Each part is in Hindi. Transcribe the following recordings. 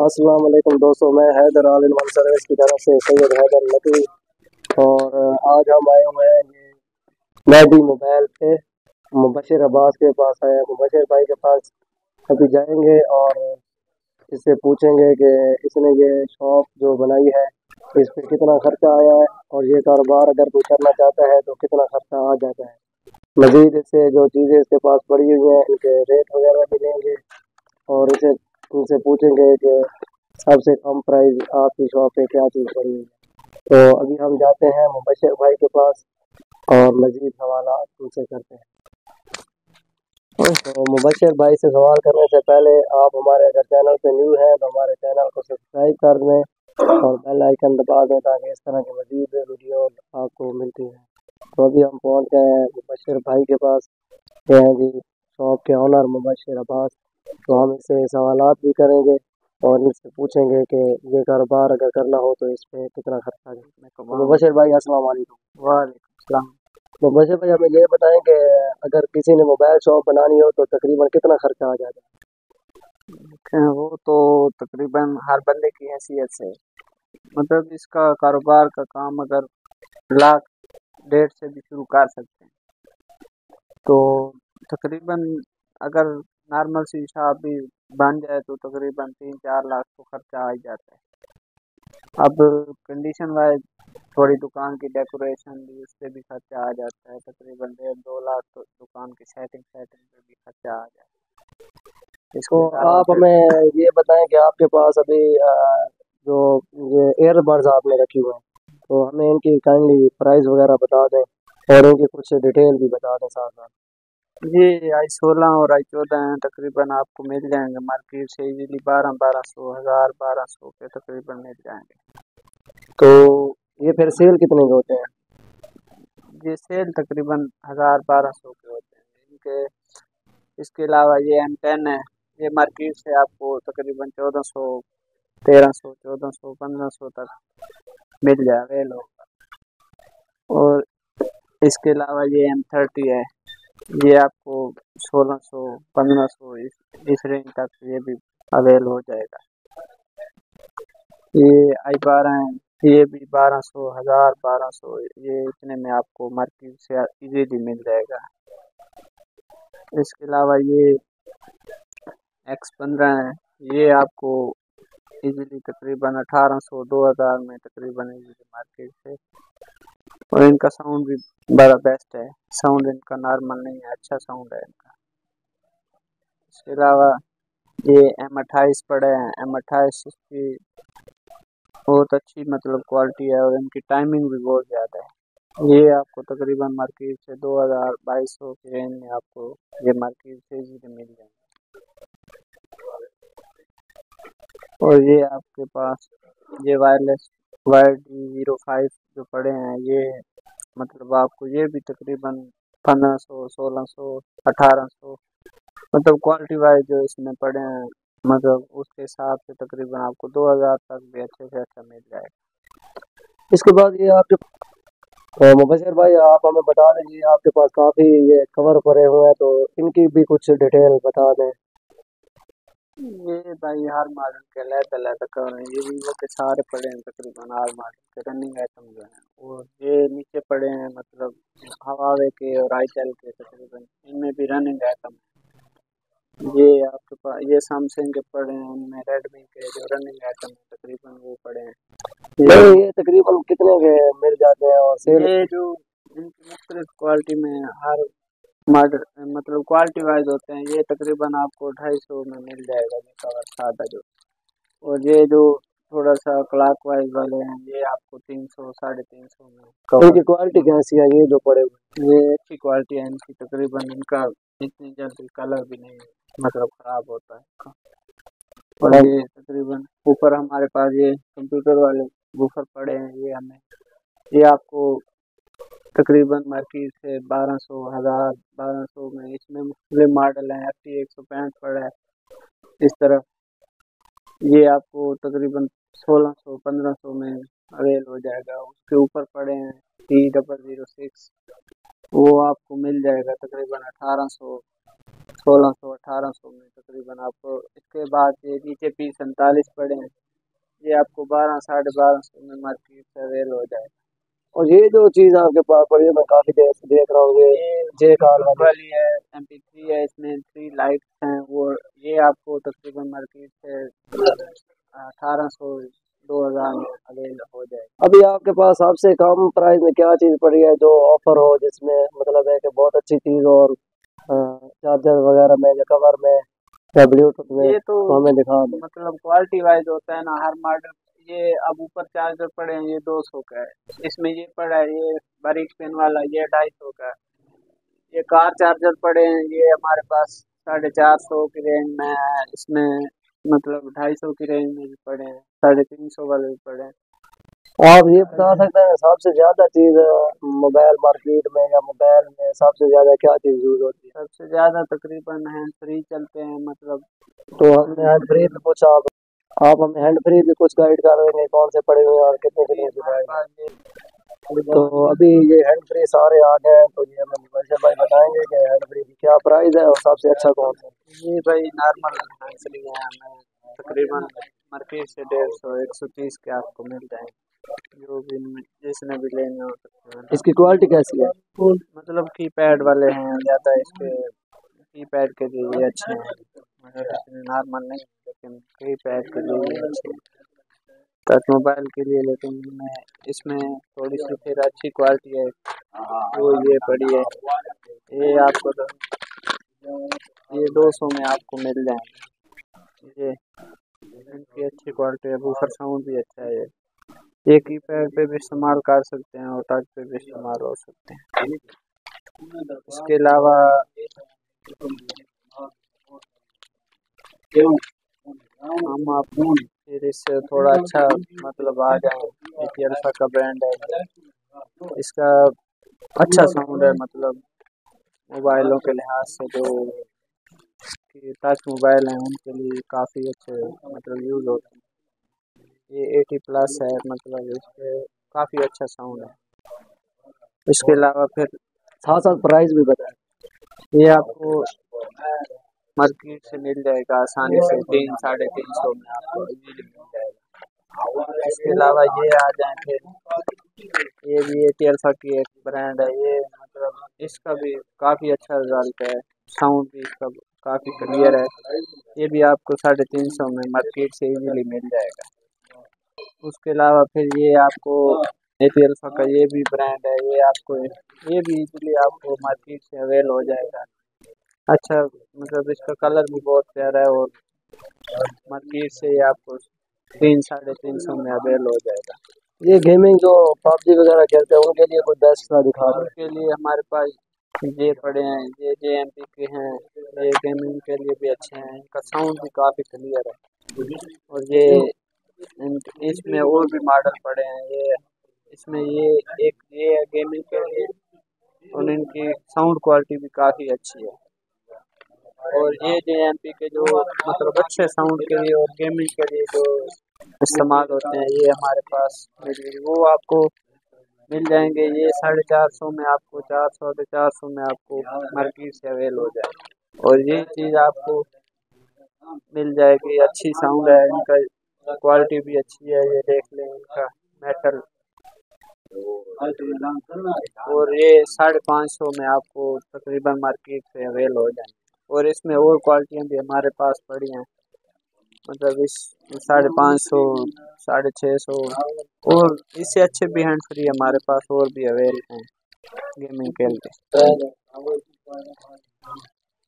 अस्सलाम वालेकुम दोस्तों, मैं हैदर आल इन सर्विस की तरफ़ से सैयद हैदर नकवी और आज हम आए हुए हैं ये मैडी मोबाइल पे, मुबशर अब्बास के पास आए मुबशर भाई के पास अभी जाएँगे और इससे पूछेंगे कि इसने ये शॉप जो बनाई है, इस पर कितना खर्चा आया है और ये कारोबार अगर कोई करना चाहता है तो कितना खर्चा आ जाता है। मज़ीद इससे जो चीज़ें इसके पास पड़ी हुई हैं, इनके रेट वगैरह भी लेंगे और इसे उनसे पूछेंगे कि सबसे कम प्राइस आपकी शॉप पे क्या चीज़ पड़ी है। तो अभी हम जाते हैं मुबशर भाई के पास और मज़ीद सवाल उनसे करते हैं। तो मुबशर भाई से सवाल करने से पहले आप हमारे अगर चैनल पे न्यू हैं तो हमारे चैनल को सब्सक्राइब कर दें और बेल आइकन दबा दें ताकि इस तरह की मज़ीद वीडियो आपको मिलती है तो अभी हम पहुँच गए हैं मुबशर भाई के पास। ये हैं जी शॉप के ऑनर मुबशर अब्बास। तो हम इससे सवाल भी करेंगे और इनसे पूछेंगे कि ये कारोबार अगर करना हो तो इस पर कितना खर्चा है तो भाई अस्सलाम वालेकुम। वालेकुम तो भाई हमें ये बताएँ कि अगर किसी ने मोबाइल शॉप बनानी हो तो तकरीबन कितना खर्चा आ जाता है वो तो तकरीबन हर बंदे की हैसियत से। मतलब इसका कारोबार का काम अगर लाख डेढ़ से भी शुरू कर सकते हैं। तो तकरीबन अगर नॉर्मल सी शॉप भी बन जाए तो तकरीबन तीन चार लाख तो खर्चा आ ही जाता है। अब कंडीशन वाइज थोड़ी दुकान की डेकोरेशन भी उससे भी खर्चा आ जाता है। तकरीबन डेढ़ दो लाख तो दुकान की सेटिंग सेटिंग पे भी खर्चा आ जाता है। इसको आप हमें ये बताएँ कि आपके पास अभी जो ये एयरबड्स आपने रखी हुए हैं तो हमें इनकी काइंडली प्राइस वगैरह बता दें और इनकी कुछ डिटेल भी बता दें साथ साथ ये आई सोलह और आई चौदह हैं तकरीबन आपको मिल जाएँगे। मार्केट से इजीली बारह बारह सौ हज़ार बारह सौ के तकरीबन मिल जाएँगे। तो ये फिर सेल कितने के होते हैं? ये सेल तकरीबन हज़ार बारह सौ के होते हैं। इनके इसके अलावा ये एम टेन है। ये मार्केट से आपको तकरीबन चौदह सौ तेरह सौ चौदह सौ पंद्रह सौ तक मिल जाएगा लोग। और इसके अलावा ये एम थर्टी है। ये आपको सोलह सौ, पंद्रह सौ इस रेंज तक ये भी अवेल हो जाएगा। ये आई बारह ये भी बारह सौ, हज़ार बारह सौ, ये इतने में आपको मार्केट से इजीली मिल जाएगा। इसके अलावा ये एक्स पंद्रह है, ये आपको इजीली तकरीबन अठारह सौ, दो हज़ार में तकरीबन इजीली मार्केट से और इनका साउंड भी बड़ा बेस्ट है। साउंड इनका नॉर्मल नहीं है अच्छा साउंड है इनका। इसके अलावा ये एम अट्ठाईस पड़े हैं। एम अट्ठाईस की बहुत अच्छी मतलब क्वालिटी है और इनकी टाइमिंग भी बहुत ज़्यादा है। ये आपको तकरीबन मार्केट से दो हज़ार बाईस सौ की रेंज में आपको ये मार्केट से इजीली मिल जाएँगे। और ये आपके पास ये वायरलेस वाई ज़ीरो फाइव जो पड़े हैं, ये मतलब आपको ये भी तकरीबन पंद्रह सौ, सोलह सौ, अठारह सौ मतलब क्वालिटी वाइज जो इसमें पड़े हैं मतलब उसके हिसाब से तकरीबन आपको दो हज़ार तक भी अच्छे से अच्छा मिल जाएगा। इसके बाद ये आपके मुबशर भाई, आप हमें बता दीजिए, आपके पास काफ़ी ये कवर पड़े हुए हैं तो इनकी भी कुछ डिटेल बता दें। ये भाई हर मॉडल के अलग अलग कवर हैं ये वीवो के सारे पड़े हैं तकरीबन हर मॉडल के रनिंग आइटम जो हैं और ये नीचे पड़े हैं मतलब हवावे के और आईटेल के तकरीबन इनमें भी रनिंग आइटम ये आपके पास ये सैमसंग के पड़े हैं उनमें रेडमी के जो रनिंग आइटम है तकरीबन वो पड़े हैं। ये, ये तकरीबन कितने के मिल जाते हैं और सेल? ये जो इनकी मुख्तलिफ़ क्वालिटी में हर मॉडल मतलब क्वालिटी वाइज होते हैं ये तकरीबन आपको ढाई सौ में मिल जाएगा ये कवर सादा जो। और ये जो थोड़ा सा क्लाक वाइज वाले हैं ये आपको तीन सौ साढ़े तीन सौ में इनकी क्वालिटी कैसी है? ये जो पड़े हुए ये अच्छी क्वालिटी है इनकी तकरीबन इनका इतनी जल्दी कलर भी नहीं मतलब ख़राब होता है और ये तकरीबन ऊपर हमारे पास ये कंप्यूटर वाले बूफर पड़े हैं ये हमें ये आपको तकरीबन मार्केट से बारह सौ, हज़ार, बारह सौ में। इसमें मुख्तलि मॉडल हैं एफ़ टी एक सौ पैंठ पड़ा है। इस तरह ये आपको तकरीबन सोलह सौ, पंद्रह सौ में अवेल हो जाएगा। उसके ऊपर पड़े हैं टी डबल ज़ीरो सिक्स वो आपको मिल जाएगा तकरीबन अठारह सौ, सोलह सौ, अठारह सौ में तकरीबन आपको। इसके बाद ये नीचे पी सैंतालीस पड़े हैं। ये आपको बारह, साढ़े बारह सौ में मार्केट से अवेल हो जाएगा। और ये जो चीज़ आपके पास पड़ी है मैं काफ़ी देर से देख रहा हूँ ये जे कार वाली। है एम पी थ्री है इसमें थ्री लाइट्स हैं वो ये आपको तकरीबन मार्केट से अठारह सौ दो हज़ार अवेल हो जाए अभी आपके पास सबसे कम प्राइस में क्या चीज़ पड़ी है जो ऑफ़र हो जिसमें मतलब है कि बहुत अच्छी चीज़ और चार्जर वगैरह में या कवर में या ब्लूटूथ में ये तो, तो हमें दिखा दो। मतलब क्वालिटी वाइज होता है ना हर मॉडल ये अब ऊपर चार्जर पड़े हैं ये दो सौ का है। इसमें ये पड़ा है ये बारीक पेन वाला ये ढाई सौ का है। ये कार चार्जर पड़े हैं ये हमारे पास साढ़े चार सौ की रेंज में है। इसमें मतलब ढाई सौ की रेंज में भी पड़े हैं साढ़े तीन सौ वाले भी पड़े हैं। आप ये बता सकते हैं सबसे ज़्यादा चीज़ मोबाइल मार्केट में या मोबाइल में सबसे ज़्यादा क्या चीज़ यूज़ होती है? सबसे ज़्यादा तकरीबन हैंड फ्री चलते हैं मतलब तो हमने हैंड फ्री में कुछ आप हमें हैंड फ्री भी कुछ गाइड कर रहे हैं कौन से पड़े हुए हैं और कितने कितने तो अभी ये हैंड फ्री सारे आ गए हैं तो ये हमें वैसे भाई बताएँगे कि हैंड फ्री की क्या प्राइस है और सबसे अच्छा कौन सा ये भाई नॉर्मल तकरीबन मार्केट से डेढ़ सौ एक सौ तीस के आपको मिल जाएँगे। जो भी जिसने भी लेने हो सकते हैं। इसकी क्वालिटी कैसी है? मतलब की पैड वाले हैं ज़्यादा इसके की पैड के लिए अच्छे हैं मतलब नॉर्मल नहीं लेकिन की पैड के लिए टच मोबाइल के लिए, लेकिन मैं इसमें थोड़ी सी फिर अच्छी क्वालिटी है। वो ये पड़ी है। ये आपको तो ये दो सौ में आपको मिल जाएँगे। ये इनकी अच्छी क्वालिटी है बूफर साउंड भी अच्छा है। ये ही पैर पे भी इस्तेमाल कर सकते हैं और टच पे भी इस्तेमाल हो सकते हैं। इसके अलावा हम आप फिर इससे थोड़ा अच्छा मतलब आ जाए अल्फ़ा का ब्रांड है। इसका अच्छा साउंड है मतलब मोबाइलों के लिहाज से जो टच मोबाइल हैं उनके लिए काफ़ी अच्छे मतलब यूज़ होते हैं। ये एटी प्लस है मतलब इसके काफ़ी अच्छा साउंड है। इसके अलावा फिर साथ साथ प्राइस भी बताएँ। ये आपको मार्केट से मिल जाएगा आसानी से। तीन साढ़े तीन सौ में आपको इजीली मिल जाएगा। इसके अलावा ये आ जाए फिर। ये भी ए टी की एक ब्रांड है। ये मतलब इसका भी काफ़ी अच्छा रिज़ल्ट है। साउंड भी इसका काफ़ी क्लियर है। ये भी आपको साढ़े तीन सौ में मार्केट से इजीली मिल जाएगा। उसके अलावा फिर ये आपको ए पी एल्फा का ये भी ब्रांड है। ये आपको ये भी इजीली आपको मार्केट से अवेल हो जाएगा। अच्छा मतलब इसका कलर भी बहुत प्यारा है और मार्केट से आपको तीन साढ़े तीन सौ में अवेल हो जाएगा। ये गेमिंग जो पबजी वगैरह खेलते हैं उनके लिए कोई बेस्ट सा दिखा रहे उनके लिए हमारे पास ये पड़े हैं ये जे एम पी के हैं ये गेमिंग के लिए भी अच्छे हैं। इनका साउंड भी काफ़ी क्लियर है। और ये इसमें और भी मॉडल पड़े हैं। ये इसमें ये एक ये है गेमिंग के लिए और इनकी साउंड क्वालिटी भी काफ़ी अच्छी है। और ये जे एम पी के जो मतलब अच्छे साउंड के लिए और गेमिंग के लिए जो इस्तेमाल होते हैं, ये हमारे पास वो आपको मिल जाएँगे। ये साढ़े चार सौ में आपको, चार सौ से चार सौ में आपको मार्केट से अवेल हो जाए और ये चीज़ आपको मिल जाएगी, अच्छी साउंड है, इनका क्वालिटी भी अच्छी है, ये देख लें, इनका मेटल और ये साढ़े पाँच सौ में आपको तकरीबन मार्केट से अवेल हो जाए और इसमें और क्वालिटियाँ भी हमारे पास पड़ी हैं। मतलब इस साढ़े पाँच सौ साढ़े छः सौ और इससे अच्छे भी हैंड फ्री हमारे पास और भी अवेल हैं गेमिंग के। लिए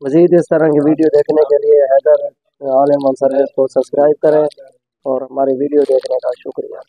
मज़ीद इस तरह की वीडियो देखने के लिए हैदर आलम सर्विस को सब्सक्राइब करें और हमारी वीडियो देखने का शुक्रिया।